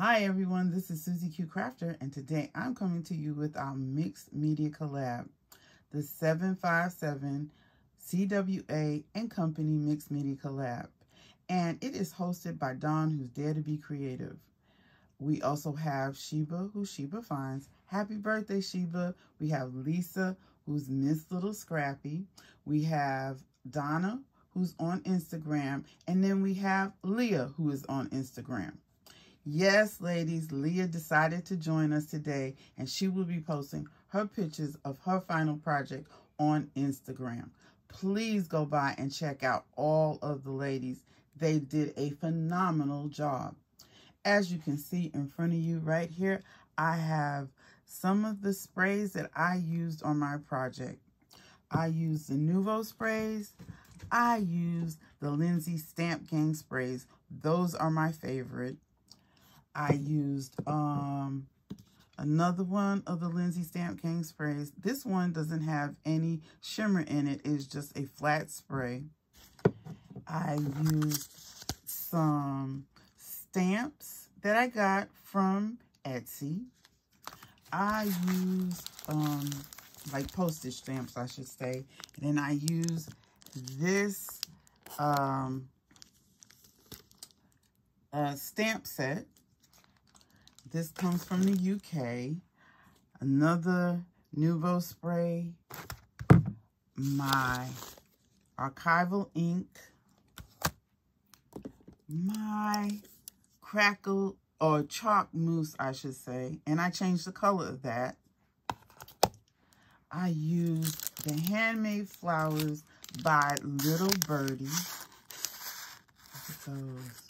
Hi everyone, this is SuzyQ Crafter and today I'm coming to you with our mixed media collab, the 757 CWA and Company Mixed Media Collab. And it is hosted by Dawn, who's Dare to Be Creative. We also have Sheba, who Sheba finds. Happy birthday, Sheba. We have Lisa, who's Miss Little Scrappy. We have Donna, who's on Instagram. And then we have Leah, who is on Instagram. Yes, ladies, Leah decided to join us today, and she will be posting her pictures of her final project on Instagram. Please go by and check out all of the ladies. They did a phenomenal job. As you can see in front of you right here, I have some of the sprays that I used on my project. I used the Nuvo sprays. I used the Lindy's Stamp Gang sprays. Those are my favorite. I used um, another one of the Lindy's Stamp Gang sprays. This one doesn't have any shimmer in it. It's just a flat spray. I used some stamps that I got from Etsy. I used um, like postage stamps, I should say. And then I used this um, uh, stamp set this comes from the UK. Another Nuvo spray. My archival ink. My crackle or chalk mousse, I should say. And I changed the color of that. I used the Handmade Flowers by Little Birdie. Look at those.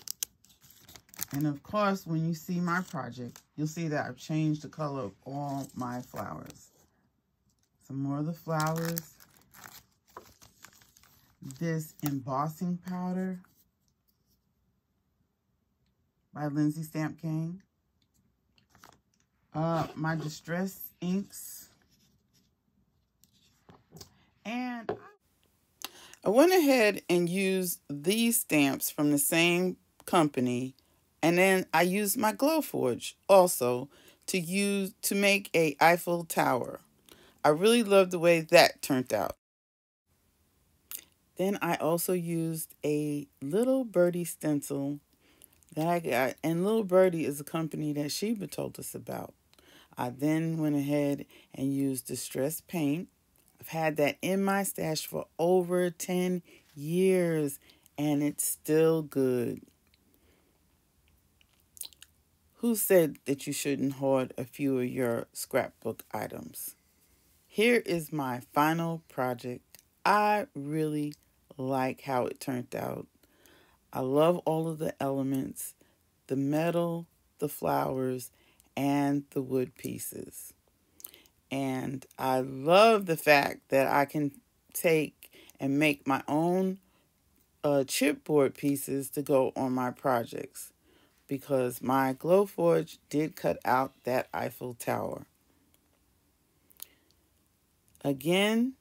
And of course, when you see my project, you'll see that I've changed the color of all my flowers. Some more of the flowers. This embossing powder by Lindy's Stamp Gang. Uh, my Distress inks. And I went ahead and used these stamps from the same company and then I used my Glowforge also to use to make a Eiffel Tower. I really love the way that turned out. Then I also used a Little Birdie stencil that I got. And Little Birdie is a company that Sheba told us about. I then went ahead and used Distress Paint. I've had that in my stash for over 10 years and it's still good. Who said that you shouldn't hoard a few of your scrapbook items? Here is my final project. I really like how it turned out. I love all of the elements, the metal, the flowers, and the wood pieces. And I love the fact that I can take and make my own uh, chipboard pieces to go on my projects because my Glowforge did cut out that Eiffel Tower. Again,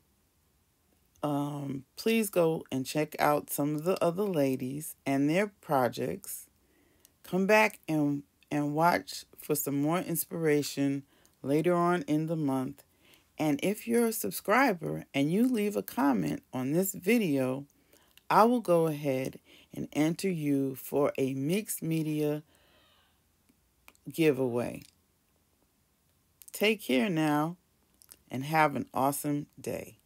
um, please go and check out some of the other ladies and their projects. Come back and, and watch for some more inspiration later on in the month. And if you're a subscriber and you leave a comment on this video, I will go ahead and enter you for a mixed media giveaway. Take care now and have an awesome day.